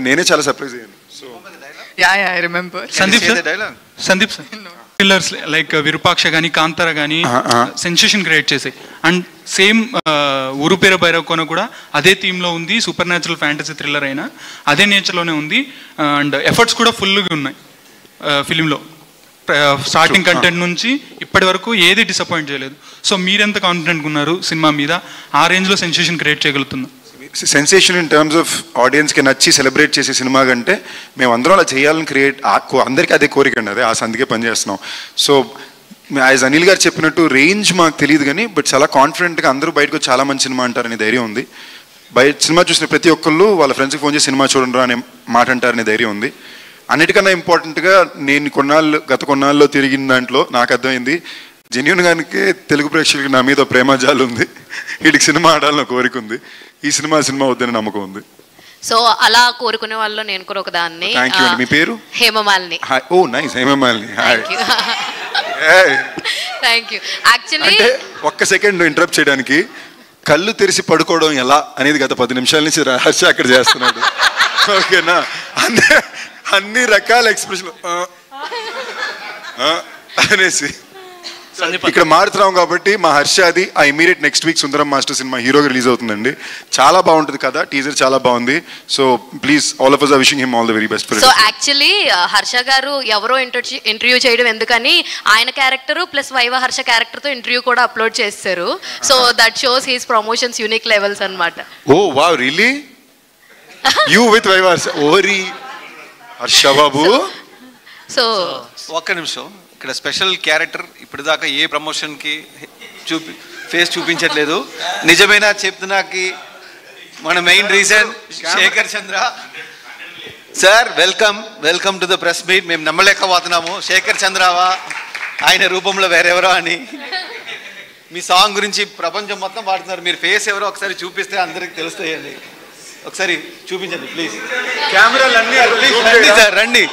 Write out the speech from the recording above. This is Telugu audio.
నేనే చాలా సర్ప్రైజ్ అయ్యాను. So Yeah, yeah, I remember. Sandeep sir dialogue Sandeep sir thrillers like Virupaksha కానీ కాంతార కానీ. సెన్సేషన్ క్రియేట్ చేసాయి. అండ్ సేమ్ ఊరుపేర భైరవకోన కూడా అదే థీమ్లో ఉంది సూపర్ న్యాచురల్ ఫ్యాంటసీ థ్రిల్లర్ అయినా. అదే నేచర్లోనే ఉంది అండ్ ఎఫర్ట్స్ కూడా ఫుల్గా ఉన్నాయి ఫిలింలో స్టార్టింగ్ కంటెంట్ నుంచి ఇప్పటి వరకు ఏది డిసప్పాయింట్ చేయలేదు. సో మీరెంత కాన్ఫిడెంట్గా ఉన్నారు సినిమా మీద? ఆ రేంజ్లో సెన్సేషన్ క్రియేట్ చేయగలుగుతుందా సెన్సేషన్ ఇన్ టర్మ్స్ ఆఫ్ ఆడియన్స్కి నచ్చి సెలబ్రేట్ చేసే సినిమా కంటే మేము అందరం అలా చేయాలని క్రియేట్ అందరికీ అదే కోరిక అండి. అదే ఆ సందికే పనిచేస్తున్నాం. సో యాజ్ అనిల్ గారు చెప్పినట్టు రేంజ్ మాకు తెలియదు కానీ బట్ చాలా కాన్ఫిడెంట్గా అందరూ బయటకు చాలా మంచి సినిమా అంటారనే ధైర్యం ఉంది. బయట సినిమా చూసిన ప్రతి ఒక్కళ్ళు వాళ్ళ ఫ్రెండ్స్కి ఫోన్ చేసి సినిమా చూడండి అనే మాట అంటారనే ధైర్యం ఉంది. అన్నిటికన్నా ఇంపార్టెంట్గా నేను కొన్నాళ్ళు గత కొన్నాళ్ళలో తిరిగిన దాంట్లో నాకు అర్థమైంది జెన్యున్ గానికి తెలుగు ప్రేక్షకులకి నా మీద ప్రేమ జాలు ఉంది. వీటికి సినిమా ఆడాలని కోరిక ఉంది. ఈ సినిమా సినిమా వద్దని నమ్మకం ఉంది. సో అలా కోరుకునే వాళ్ళు నేను కూడా ఒకదాన్ని. అండి. మీ పేరు? హేమమాలిని. ఓ nice Hemamalini. Hi thank you actually అంటే ఒక్క సెకండ్ ఇంటరప్ట్ చేయడానికి కళ్ళు తెరిచి పడుకోవడం ఎలా అనేది గత పది నిమిషాల నుంచి హర్ష అక్కడ చేస్తున్నాడు. ఓకేనా? అన్ని అన్ని రకాల ఎక్స్ప్రెషన్ అనేసి. ఇక్కడ మారుతున్నాం కాబట్టి మా హర్ష అది ఆ immediate next week Sundaram Master cinema హీరోగా రిలీజ్ అవుతుందండి. చాలా బాగుంటుంది కదా టీజర్ చాలా బాగుంది. So please all of us wishing him all the very best so actually Harsha గారు ఎవరో ఇంటర్వ్యూ చేయడం ఎందుకని ఆయన క్యారెక్టర్ ప్లస్ వైవ హర్ష క్యారెక్టర్తో ఇంటర్వ్యూ కూడా అప్లోడ్ చేస్తారు so that shows his promotions unique levels అన్నమాట. ఓ వావ్ రియలీ యూ విత్ వైవార్స్ ఓరి హర్ష బాబు. సో ఒక్క నిమిషం. ఇక్కడ స్పెషల్ క్యారెక్టర్ ఇప్పుడు దాకా ఏ ప్రమోషన్కి చూపి ఫేస్ చూపించట్లేదు. నిజమైన చెప్తున్నాకి మన main reason Shekhar Chandra. Sir welcome welcome to the press meet మేము నమ్మలేకపోతున్నాము. శేఖర్ చంద్రవా? ఆయన రూపంలో వేరెవరో అని. మీ సాంగ్ గురించి ప్రపంచం మొత్తం పాడుతున్నారు. మీరు ఫేస్ ఎవరో ఒకసారి చూపిస్తే అందరికి తెలుస్తాయండి. ఒకసారి చూపించండి ప్లీజ్ కెమెరాలు అన్ని రండి సార్ రండి.